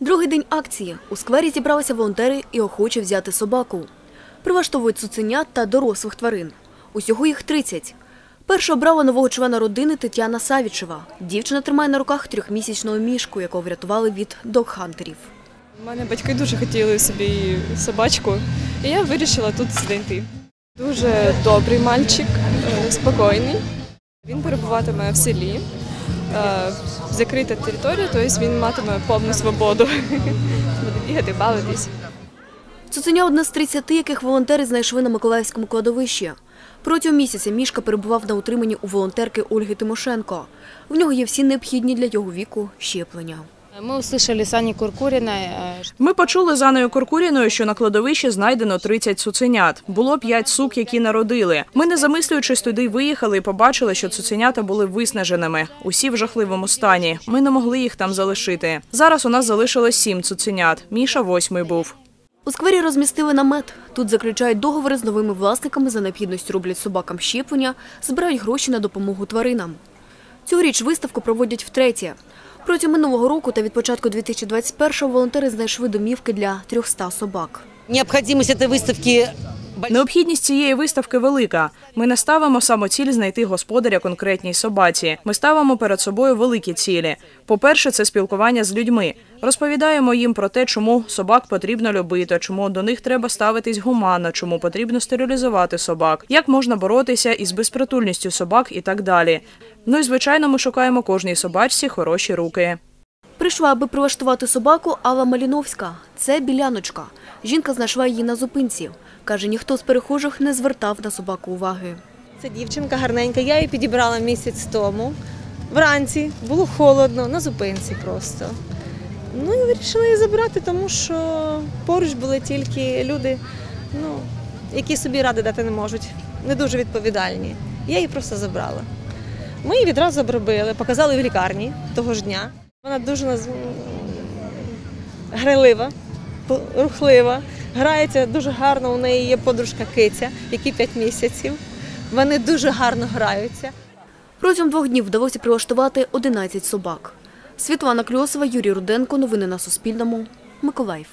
Другий день акції. У сквері зібралися волонтери і охочі взяти собаку. Прилаштовують цуценят та дорослих тварин. Усього їх 30. Перша обрала нового члена родини Тетяна Савічева. Дівчина тримає на руках трьохмісячного мішку, якого врятували від догхантерів. У мене батьки дуже хотіли собі собачку, і я вирішила тут знайти. Дуже добрий мальчик, е, спокійний. Він перебуватиме в селі, закрита територія, тобто він матиме повну свободу. Бігати, бавитись. Цуценя одна з 30, яких волонтери знайшли на Миколаївському кладовищі. Протягом місяця Мішка перебував на утриманні у волонтерки Ольги Тимошенко. В нього є всі необхідні для його віку щеплення. Мы услышали с Аней Куркуриной, э, что Ми почули з Анною Куркуріною, що на кладовищі знайдено 30 цуценят. Було 5 сук, які народили. Ми, не замислюючись, туди виїхали і побачили, що цуценята були виснаженими. Усі в жахливому стані. Ми не могли їх там залишити. Зараз у нас залишилось 7 цуценят. Міша восьмий був. У сквері розмістили намет. Тут заключають договори з новими власниками за необхідністю роблять собакам щеплення, збирають гроші на допомогу тваринам. Цьогоріч виставку проводять втретє. Протягом минулого року та від початку 2021-го волонтери знайшли домівки для 300 собак. Необхідність цієї выставки Необхідність цієї виставки велика. Ми не ставимо самоціль знайти господаря конкретній собаці. Ми ставимо перед собою великі цілі. По-перше, це спілкування з людьми. Розповідаємо їм про те, чому собак потрібно любити, чому до них треба ставитись гуманно, чому потрібно стерилізувати собак, як можна боротися із безпритульністю собак і так далі. Ну і звичайно, ми шукаємо кожній собачці хороші руки. Прийшла, аби прилаштувати собаку Алла Маліновська. Це біляночка. Жінка знайшла її на зупинці. Каже, ніхто з перехожих не звертав на собаку уваги. Це дівчинка гарненька. Я її підібрала місяць тому. Вранці було холодно, на зупинці просто. Ну і вирішила її забрати, тому що поруч були тільки люди, ну, які собі ради дати не можуть, не дуже відповідальні. Я її просто забрала. Ми її відразу обробили, показали в лікарні того ж дня. Вона дуже грайлива, рухлива, грається дуже гарно. У неї є подружка киця, які 5 місяців. Вони дуже гарно граються. Протягом двох днів вдалося прилаштувати 11 собак. Світлана Кльосова, Юрій Руденко. Новини на Суспільному. Миколаїв.